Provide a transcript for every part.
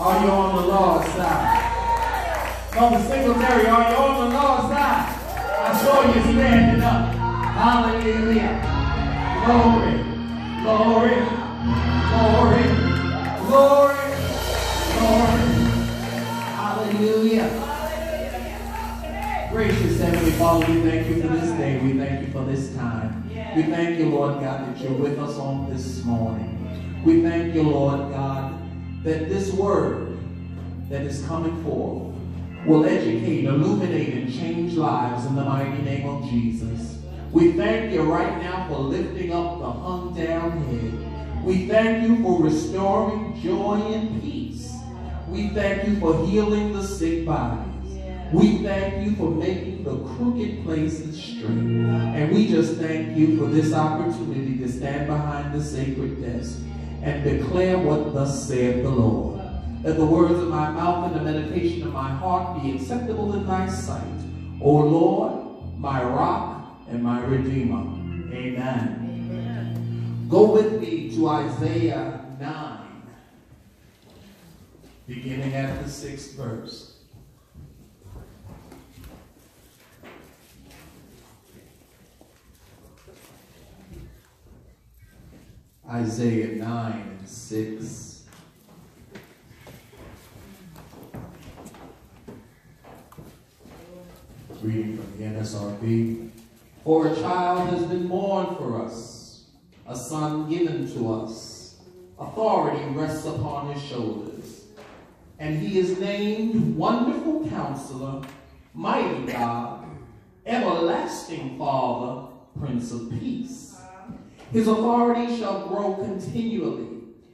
Are you on the Lord's side? Mother Singletary, are you on the Lord's side? I saw you standing up. Hallelujah. Glory. Glory. Glory. Glory. Glory. Hallelujah. Gracious Heavenly Father, we thank you for this day. We thank you for this time. We thank you, Lord God, that you're with us on this morning. We thank you, Lord God, that this word that is coming forth will educate, illuminate, and change lives in the mighty name of Jesus. We thank you right now for lifting up the hung down head. We thank you for restoring joy and peace. We thank you for healing the sick bodies. We thank you for making the crooked places straight. And we just thank you for this opportunity to stand behind the sacred desk and declare what thus saith the Lord. That the words of my mouth and the meditation of my heart be acceptable in thy sight. O Lord, my rock and my redeemer. Amen. Amen. Go with me to Isaiah 9, beginning at the sixth verse. Isaiah 9 and 6. Reading from the NSRB. For a child has been born for us, a son given to us. Authority rests upon his shoulders. And he is named Wonderful Counselor, Mighty God, Everlasting Father, Prince of Peace. His authority shall grow continually,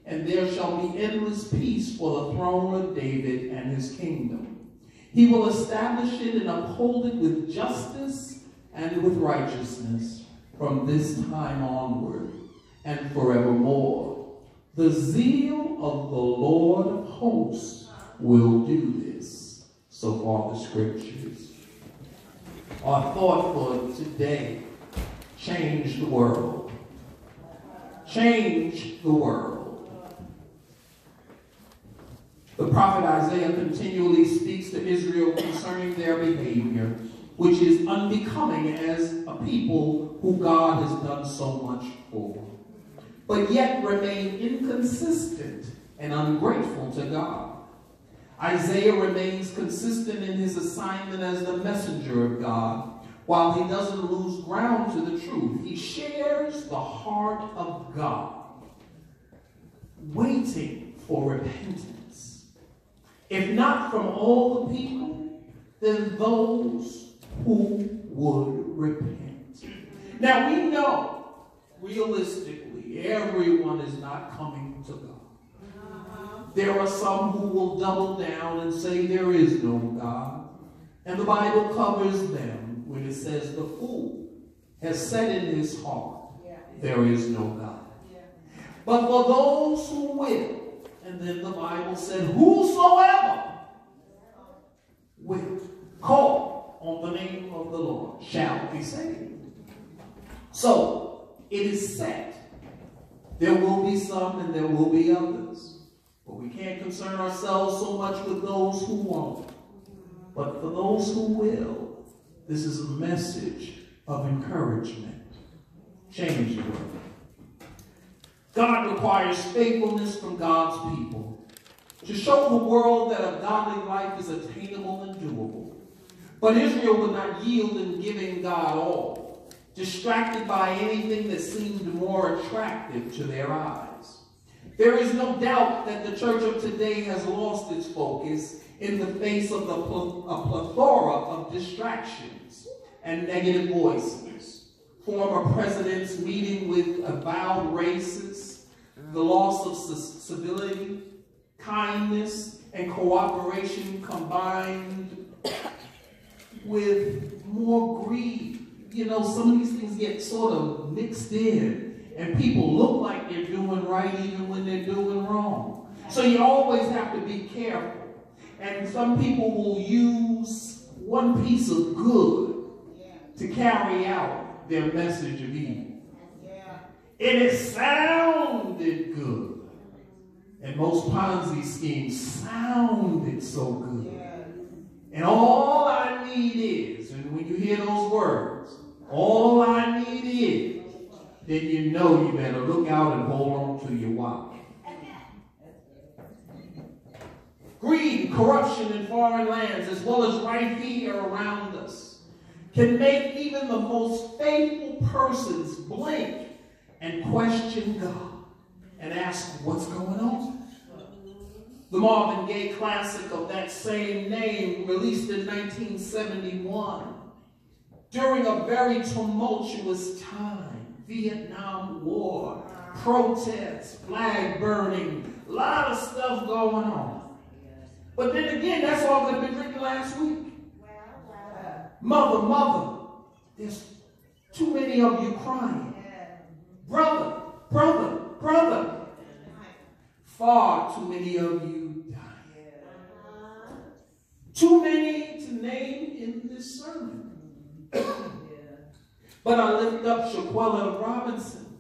and there shall be endless peace for the throne of David and his kingdom. He will establish it and uphold it with justice and with righteousness from this time onward and forevermore. The zeal of the Lord of hosts will do this. So far the scriptures. Our thought for today, change the world change the world. The prophet Isaiah continually speaks to Israel concerning their behavior, which is unbecoming as a people who God has done so much for, but yet remain inconsistent and ungrateful to God. Isaiah remains consistent in his assignment as the messenger of God, while he doesn't lose ground to the truth, he heart of God, waiting for repentance. If not from all the people, then those who would repent. Now we know, realistically, everyone is not coming to God. There are some who will double down and say there is no God. And the Bible covers them when it says the fool has said in his heart, there is no God. But for those who will, and then the Bible said, whosoever will call on the name of the Lord shall be saved. So it is said There will be some and there will be others. But we can't concern ourselves so much with those who won't. But for those who will, this is a message of encouragement. Change the world. God requires faithfulness from God's people to show the world that a godly life is attainable and doable. But Israel would not yield in giving God all, distracted by anything that seemed more attractive to their eyes. There is no doubt that the church of today has lost its focus in the face of the pl a plethora of distractions and negative voices. Former presidents meeting with avowed racists, the loss of civility, kindness, and cooperation combined with more greed. You know, some of these things get sort of mixed in, and people look like they're doing right even when they're doing wrong. So you always have to be careful. And some people will use one piece of good to carry out their message of evil. And it sounded good. And most Ponzi schemes sounded so good. And all I need is, and when you hear those words, all I need is, then you know you better look out and hold on to your wallet. Greed, corruption in foreign lands, as well as right here around us, can make even the most faithful persons blink and question God and ask, what's going on? The Marvin Gaye classic of that same name, released in 1971, during a very tumultuous time, Vietnam War, protests, flag burning, a lot of stuff going on. But then again, that's all that been written last week. Mother, mother, there's too many of you crying. Brother, brother, brother, far too many of you dying. Too many to name in this sermon. but I lift up Shanquella Robinson,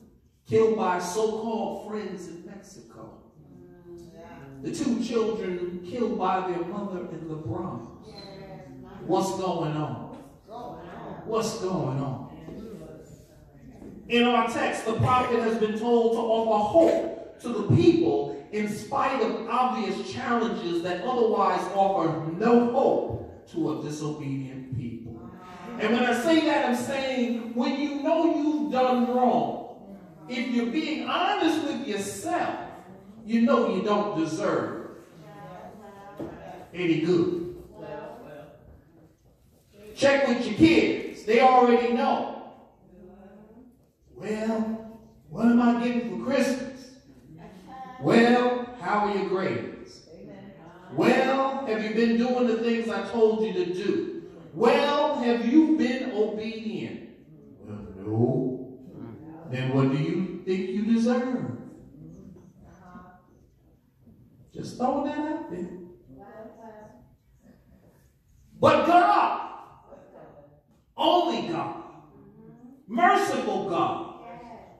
killed by so-called friends in Mexico. The two children killed by their mother in the Bronx. What's going on? What's going on? In our text, the prophet has been told to offer hope to the people in spite of obvious challenges that otherwise offer no hope to a disobedient people. And when I say that, I'm saying when you know you've done wrong, if you're being honest with yourself, you know you don't deserve any good. Check with your kids. They already know. Well, what am I getting for Christmas? Well, how are your grades? Well, have you been doing the things I told you to do? Well, have you been obedient? Well, no. Then what do you think you deserve? Just throwing that out there. But God, only God, merciful God,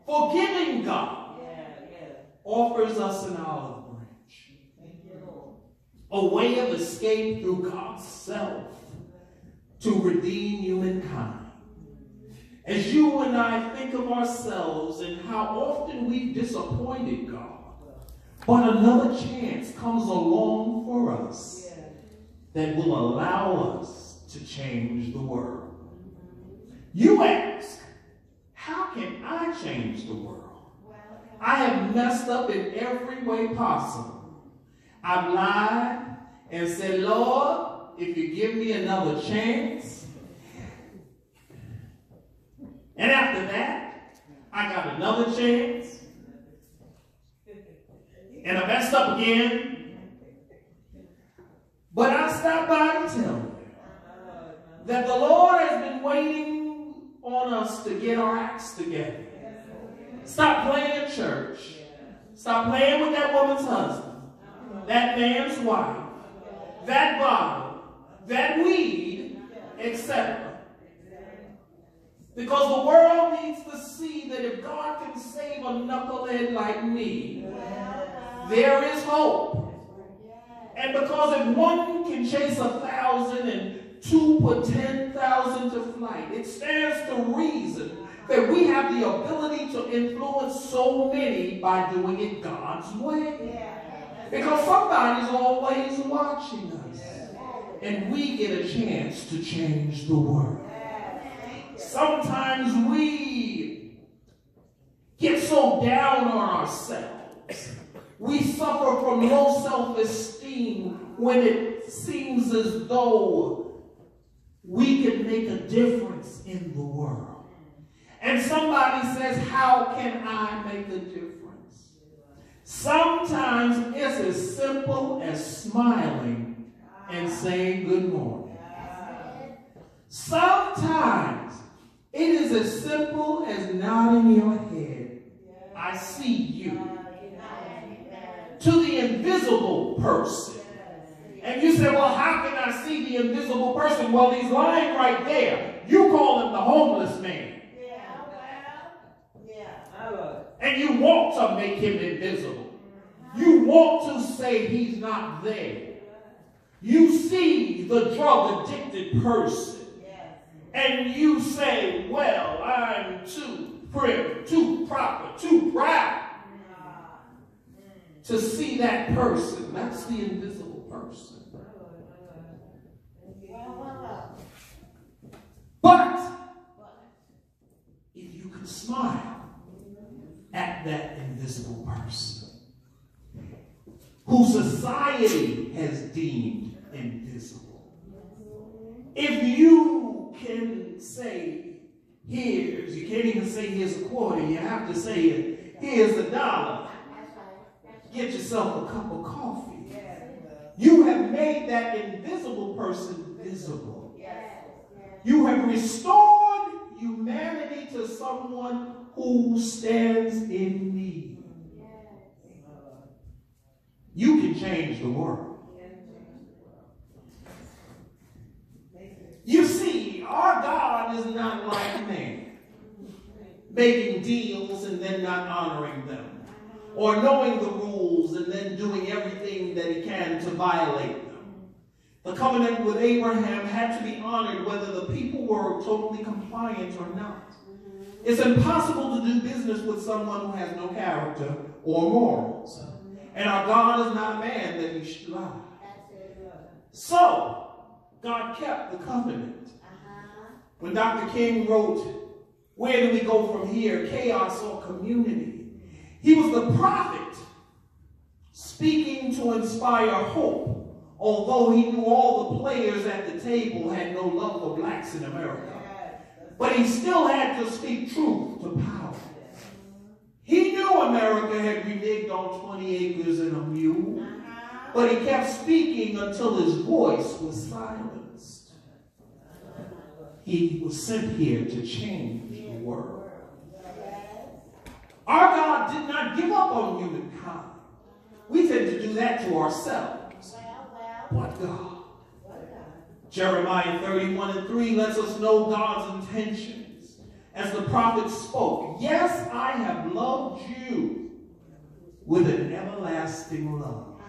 forgiving God, offers us an olive branch. A way of escape through God's self to redeem humankind. As you and I think of ourselves and how often we've disappointed God, but another chance comes along for us that will allow us to change the world. You ask, how can I change the world? I have messed up in every way possible. I've lied and said, Lord, if you give me another chance. And after that, I got another chance. And I messed up again. But I stopped by to tell you that the Lord has been waiting on us to get our acts together. Stop playing church. Stop playing with that woman's husband, that man's wife, that bottle, that weed, etc. Because the world needs to see that if God can save a knucklehead like me, there is hope. And because if one can chase a thousand and two put ten thousand to flight, it stands to reason that we have the ability to influence so many by doing it God's way. Because somebody's always watching us. And we get a chance to change the world. Sometimes we get so down on ourselves. We suffer from low self-esteem when it seems as though we can make a difference in the world. And somebody says, how can I make a difference? Sometimes it's as simple as smiling and saying good morning. Sometimes it is as simple as nodding your head. I see you. To the invisible person. And you say, well, how can I see the invisible person? Well, he's lying right there. You call him the homeless man. Yeah, well, yeah. And you want to make him invisible. You want to say he's not there. You see the drug addicted person. And you say, well, I'm too prim, too proper, too proud ah, mm. to see that person. That's the invisible But if you can smile at that invisible person who society has deemed invisible, if you can say, here's, you can't even say here's a quarter, you have to say here's a dollar. Get yourself a cup of coffee. You have made that invisible person visible. You have restored humanity to someone who stands in need. You can change the world. You see, our God is not like man, making deals and then not honoring them, or knowing the rules and then doing everything that he can to violate them. The covenant with Abraham had to be honored whether the people were totally compliant or not. It's impossible to do business with someone who has no character or morals. And our God is not a man that he should lie. So, God kept the covenant. When Dr. King wrote, Where do we go from here? Chaos or community? He was the prophet speaking to inspire hope, although he knew all the players at the table had no love for blacks in America. But he still had to speak truth to power. He knew America had reneged on 20 acres and a mule. Uh-huh. But he kept speaking until his voice was silenced. Uh-huh. He was sent here to change the world. Our God did not give up on humankind. We tend to do that to ourselves. But God. Jeremiah 31 and 3 lets us know God's intentions. As the prophet spoke, Yes, I have loved you with an everlasting love.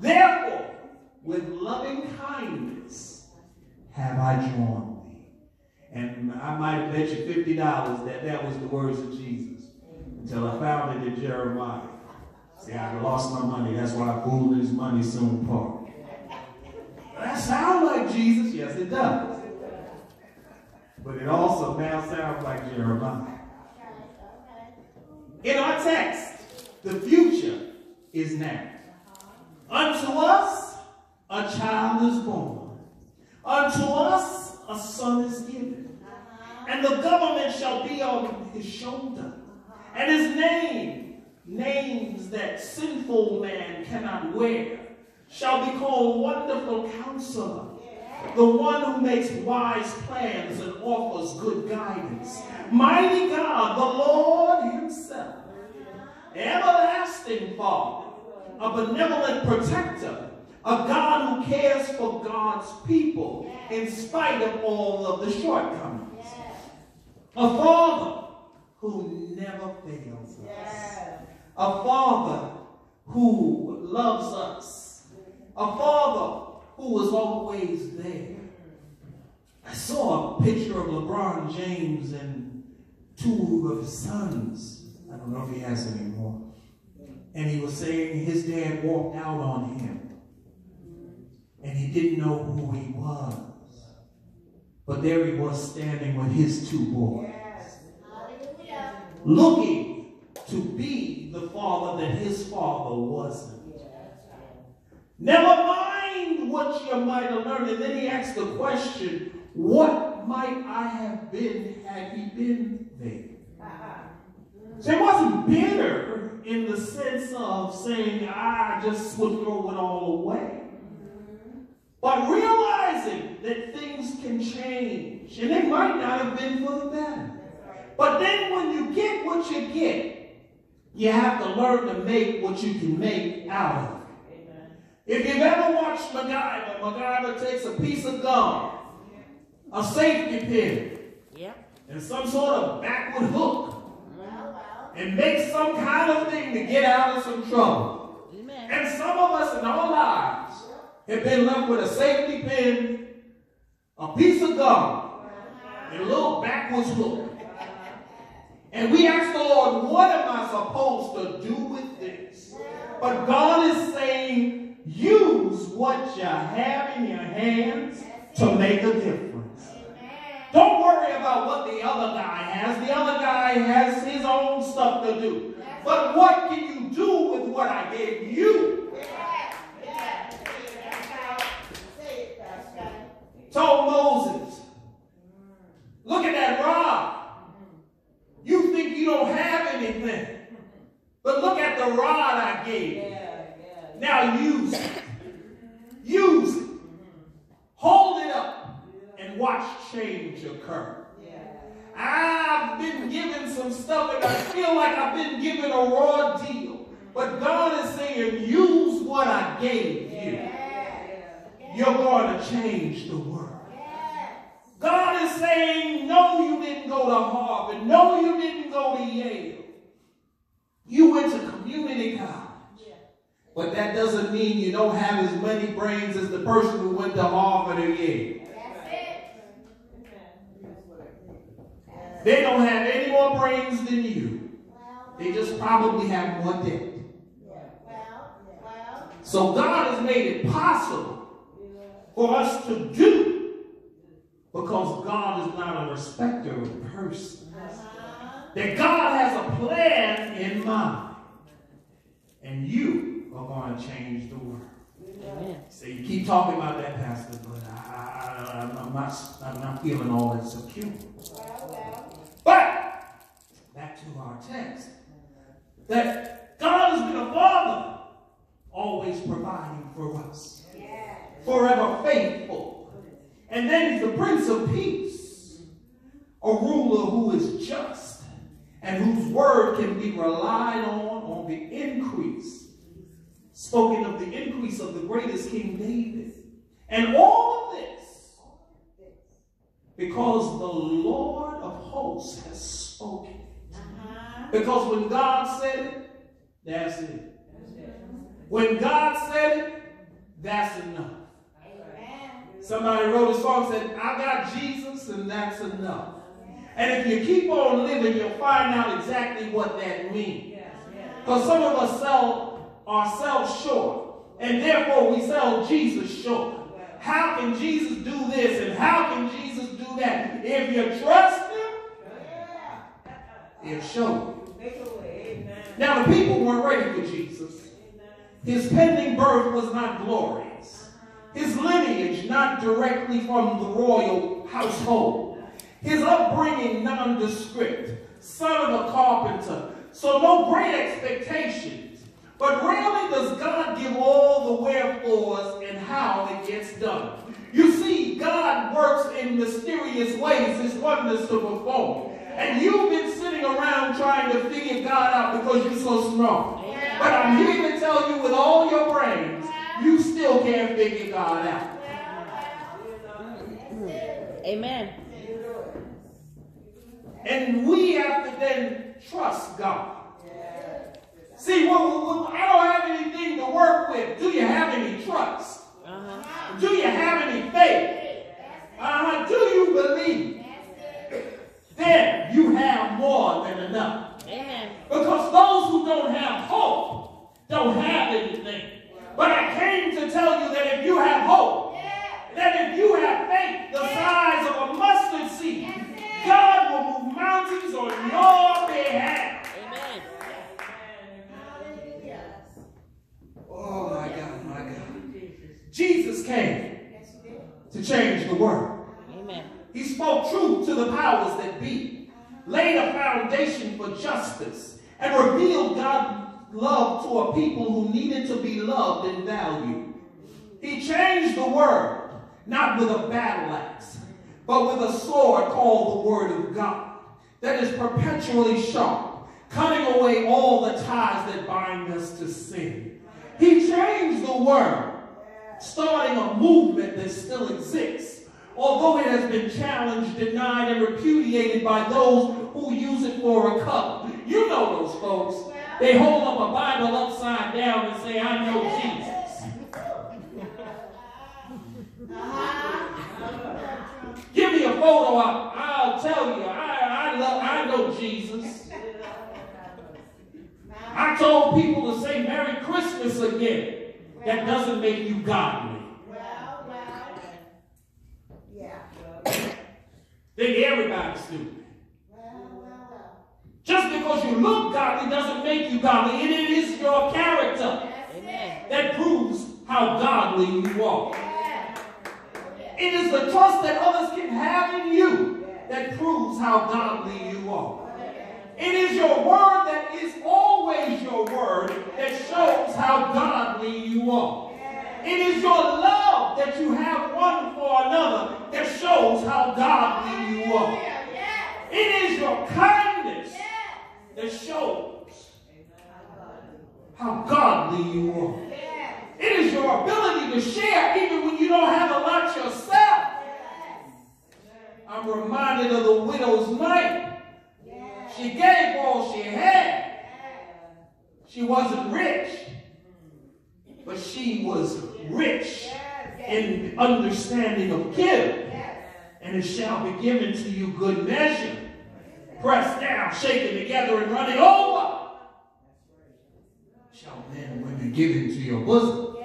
Therefore, with loving kindness have I drawn thee. And I might have bet you $50 that that was the words of Jesus until I found it in Jeremiah. See, I lost my money. That's why fool his money soon part. That sounds like Jesus. Yes, it does. But it also now sounds like Jeremiah. In our text, the future is now. Unto us a child is born. Unto us a son is given. And the government shall be on his shoulder. And his name, names that sinful man cannot wear, shall be called Wonderful Counselor. The one who makes wise plans and offers good guidance. Mighty God, the Lord himself. Everlasting Father a benevolent protector, a God who cares for God's people in spite of all of the shortcomings. A father who never fails us. A father who loves us. A father who is always there. I saw a picture of LeBron James and two of his sons. I don't know if he has any more. And he was saying his dad walked out on him. And he didn't know who he was. But there he was standing with his two boys. Looking to be the father that his father wasn't. Never mind what you might have learned. And then he asked the question, what might I have been had he been there? So it wasn't bitter in the sense of saying, ah, I just would throw it all away. But realizing that things can change, and it might not have been for the better. But then when you get what you get, you have to learn to make what you can make out of it. If you've ever watched MacGyver, MacGyver takes a piece of gum, a safety pin, and some sort of backward hook, and make some kind of thing to get out of some trouble. And some of us in our lives have been left with a safety pin, a piece of gum, and a little backwards look. And we ask the Lord, what am I supposed to do with this? But God is saying, use what you have in your hands to make a difference. Don't worry about what the other guy has. The other guy has his own stuff to do. But what can you do with what I gave you? Told Moses, look at that rod. You think you don't have anything. But look at the rod I gave you. Now. Use it. Hold it up and watch change occur. I've been given some stuff and I feel like I've been given a raw deal. But God is saying, use what I gave you. You're going to change the world. God is saying, no, you didn't go to Harvard. No, you didn't go to Yale. You went to community college. But that doesn't mean you don't have as many brains as the person who went to Harvard or Yale. They don't have any more brains than you. They just probably have more debt. So God has made it possible for us to do because God is not a respecter of person. That God has a plan in mind. And you are going to change the world. Amen. So you keep talking about that, Pastor, but I, am not, I'm not feeling all that secure. But back to our text. That God has been a father, always providing for us. Forever faithful and then he's the Prince of Peace, a ruler who is just and whose word can be relied on on the increase. Spoken of the increase of the greatest King David. And all of this because the Lord of hosts has spoken. Uh-huh. Because when God said it, that's it. When God said it, that's enough. Somebody wrote a song and said, I got Jesus and that's enough. And if you keep on living, you'll find out exactly what that means. Because some of us sell ourselves short. And therefore we sell Jesus short. How can Jesus do this and how can Jesus do that? If you trust he'll show you. Now the people weren't ready for Jesus. His pending birth was not glorious. His lineage not directly from the royal household. His upbringing nondescript, son of a carpenter. So no great expectations. But rarely does God give all the wherefores and how it gets done. You see, God works in mysterious ways, his wonders to perform. And you've been sitting around trying to figure God out because you're so smart. But I'm here to tell you with all your brains, you still can't figure God out. Amen. And we have to then trust God. See, well, well, I don't have anything to work with. Do you have any trust? Uh-huh. Do you have any faith? Uh-huh. Do you believe? Then you have more than enough. Amen. Because those who don't have hope don't have anything. But I came to tell you that if you have hope, that if you have faith the size of a mustard seed, God will move mountains on your behalf. Amen. Oh my God, my God. Jesus came to change the world. He spoke truth to the powers that be, laid a foundation for justice, and revealed God's love to a people who needed to be loved and valued. He changed the world, not with a battle axe, but with a sword called the Word of God, that is perpetually sharp, cutting away all the ties that bind us to sin. He changed the world, starting a movement that still exists, although it has been challenged, denied, and repudiated by those who use it for a cup. You know those folks. They hold up a Bible upside down and say, I know Jesus. Give me a photo, I, will tell you. I, I, love, I know Jesus. I told people to say Merry Christmas again. That doesn't make you godly. Think everybody's stupid. Just because you look godly doesn't make you godly. It is your character that proves how godly you are. It is the trust that others can have in you that proves how godly you are. It is your word that is always your word that shows how godly you are. It is your love that you have one for another that shows how godly you are. It is your kindness that shows how godly you are. It is your ability to share even when you don't have a lot yourself. I'm reminded of the widow's mite. She gave all she had. She wasn't rich, but she was rich in understanding of give. And it shall be given to you good measure, pressed down, shaken together, and running over. Shall men and women give into your bosom.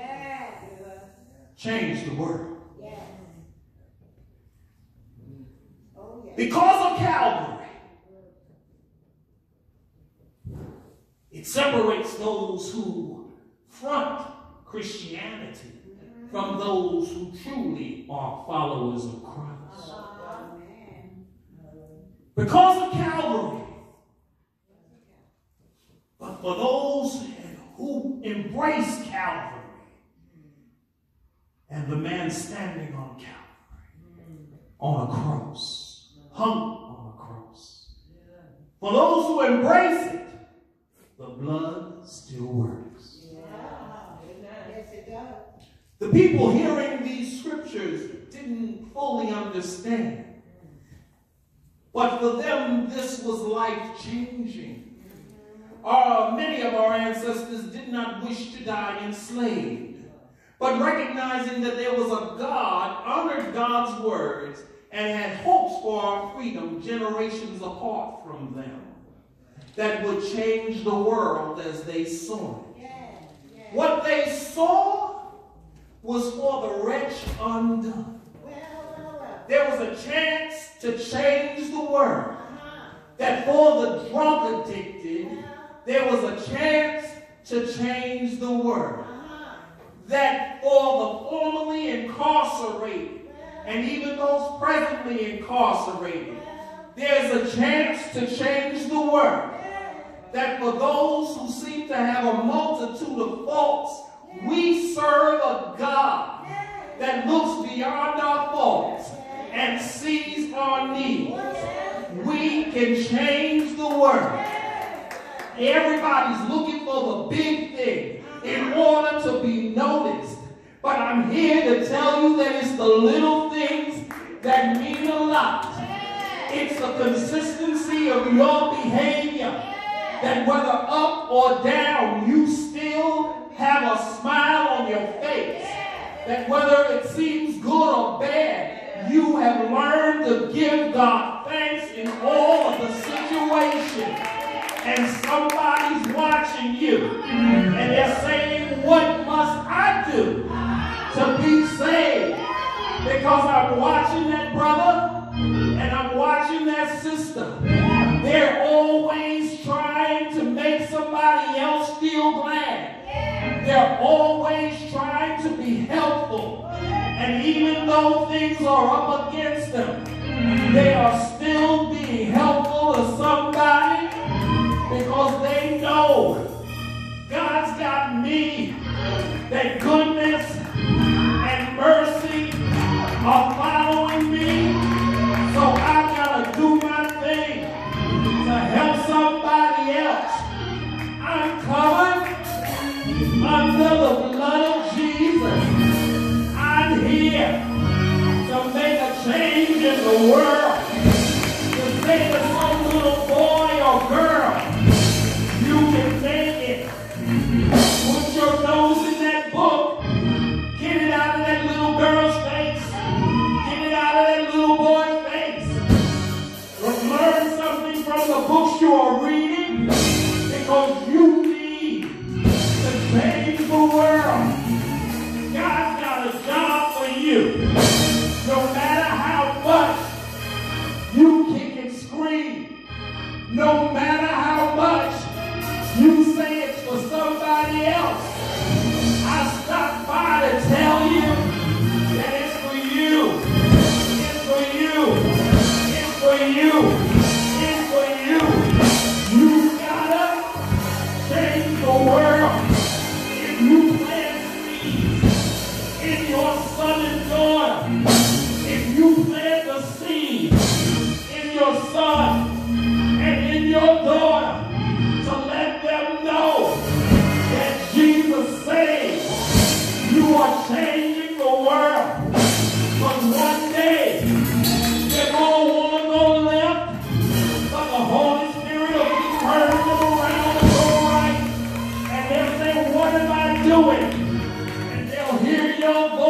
Change the world. Oh, because of Calvary, It separates those who front Christianity from those who truly are followers of Christ. Because of Calvary. But for those who embrace Calvary and the man standing on Calvary, on a cross, hung on a cross. For those who embrace it, the blood still works. Yeah. Yes, it does. The people hearing these scriptures didn't fully understand. But for them, this was life changing. Uh, many of our ancestors did not wish to die enslaved, but recognizing that there was a God, honored God's words, and had hopes for our freedom generations apart from them that would change the world as they saw it. What they saw was for the wretch undone. There was a chance to change the world. That for the drug addicted, there was a chance to change the world. That for the formerly incarcerated, and even those presently incarcerated, there's a chance to change the world that for those who seem to have a multitude of faults, we serve a God that looks beyond our faults and sees our needs. We can change the world. Everybody's looking for the big thing in order to be noticed. But I'm here to tell you that it's the little things that mean a lot. It's the consistency of your behavior that whether up or down, you still have a smile on your face. That whether it seems good or bad, you have learned to give God thanks in all of the situation. And somebody's watching you. And they're saying, what must I do to be saved? Because I'm watching that brother and I'm watching that sister. They're always trying to make somebody else feel glad. They're always trying to be helpful. And even though things are up against them, they are still being helpful to somebody because they know God's got me. That goodness the blood of Jesus. I'm here to make a change in the world. Primeiro, general